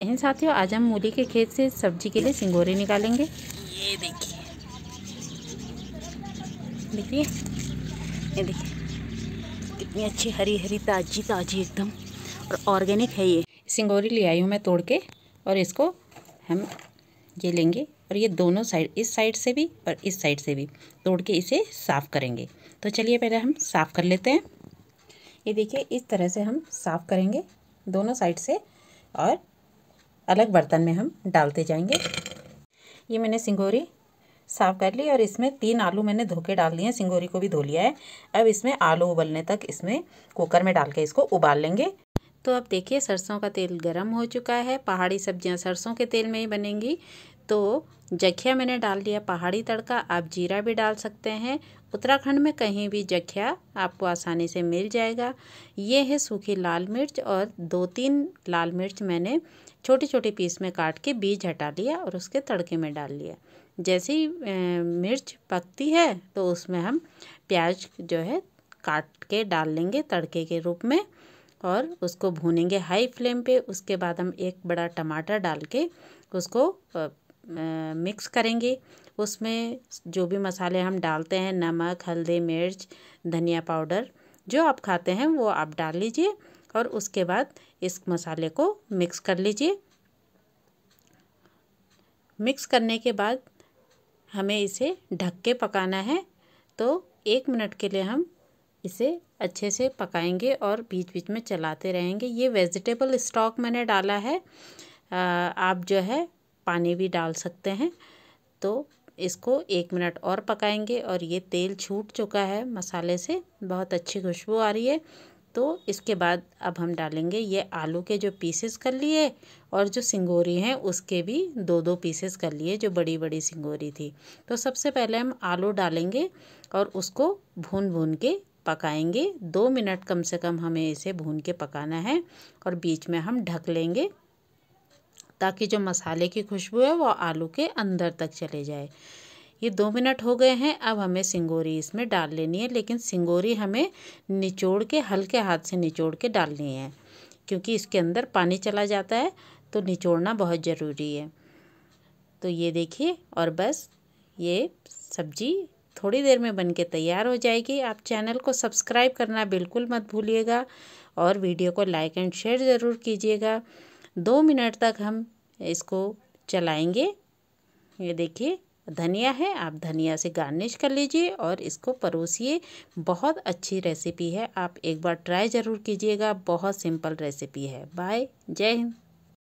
इन साथियों आज हम मूली के खेत से सब्ज़ी के लिए सिंगोरे निकालेंगे। ये देखिए। देखिए। ये देखिए। कितनी अच्छी हरी हरी ताजी ताजी एकदम और ऑर्गेनिक है ये। सिंगोरी ले आई हूँ मैं तोड़ के और इसको हम ये लेंगे और ये दोनों साइड इस साइड से भी और इस साइड से भी तोड़ के इसे साफ़ करेंगे। तो चलिए पहले हम साफ़ कर लेते हैं। ये देखिए इस तरह से हम साफ़ करेंगे दोनों साइड से और अलग बर्तन में हम डालते जाएँगे। ये मैंने सिंगोरी साफ़ कर ली और इसमें तीन आलू मैंने धो के डाल दिए हैं। सिंगोरी को भी धो लिया है। अब इसमें आलू उबलने तक इसमें कुकर में डाल के इसको उबाल लेंगे। तो अब देखिए सरसों का तेल गर्म हो चुका है। पहाड़ी सब्ज़ियाँ सरसों के तेल में ही बनेंगी। तो जखिया मैंने डाल दिया पहाड़ी तड़का, आप जीरा भी डाल सकते हैं। उत्तराखंड में कहीं भी जखिया आपको आसानी से मिल जाएगा। ये है सूखी लाल मिर्च और दो तीन लाल मिर्च मैंने छोटे छोटे पीस में काट के बीज हटा लिया और उसके तड़के में डाल लिया जैसे ही मिर्च पकती है तो उसमें हम प्याज जो है काट के डाल लेंगे तड़के के रूप में और उसको भूनेंगे हाई फ्लेम पे। उसके बाद हम एक बड़ा टमाटर डाल के उसको मिक्स करेंगे। उसमें जो भी मसाले हम डालते हैं, नमक, हल्दी, मिर्च, धनिया पाउडर, जो आप खाते हैं, वो आप डाल लीजिए और उसके बाद इस मसाले को मिक्स कर लीजिए। मिक्स करने के बाद हमें इसे ढक के पकाना है। तो एक मिनट के लिए हम इसे अच्छे से पकाएँगे और बीच बीच में चलाते रहेंगे। ये वेजिटेबल स्टॉक मैंने डाला है। आप जो है पानी भी डाल सकते हैं। तो इसको एक मिनट और पकाएँगे और ये तेल छूट चुका है मसाले से। बहुत अच्छी खुशबू आ रही है। तो इसके बाद अब हम डालेंगे ये आलू के जो पीसेस कर लिए और जो सिंगोरी हैं, उसके भी दो दो पीसेस कर लिए जो बड़ी बड़ी सिंगोरी थी। तो सबसे पहले हम आलू डालेंगे और उसको भून भून के पकाएँगे। दो मिनट कम से कम हमें इसे भून के पकाना है और बीच में हम ढक लेंगे। ताकि जो मसाले की खुशबू है वो आलू के अंदर तक चले जाए। ये दो मिनट हो गए हैं, अब हमें सिंगोरी इसमें डाल लेनी है, लेकिन सिंगोरी हमें निचोड़ के, हल्के हाथ से निचोड़ के डालनी है, क्योंकि इसके अंदर पानी चला जाता है तो निचोड़ना बहुत ज़रूरी है। तो ये देखिए, और बस ये सब्ज़ी थोड़ी देर में बन के तैयार हो जाएगी। आप चैनल को सब्सक्राइब करना बिल्कुल मत भूलिएगा, और वीडियो को लाइक एंड शेयर ज़रूर कीजिएगा। दो मिनट तक हम इसको चलाएँगे। ये देखिए, धनिया है, आप धनिया से गार्निश कर लीजिए और इसको परोसिए। बहुत अच्छी रेसिपी है, आप एक बार ट्राई ज़रूर कीजिएगा, बहुत सिंपल रेसिपी है। बाय, जय हिंद।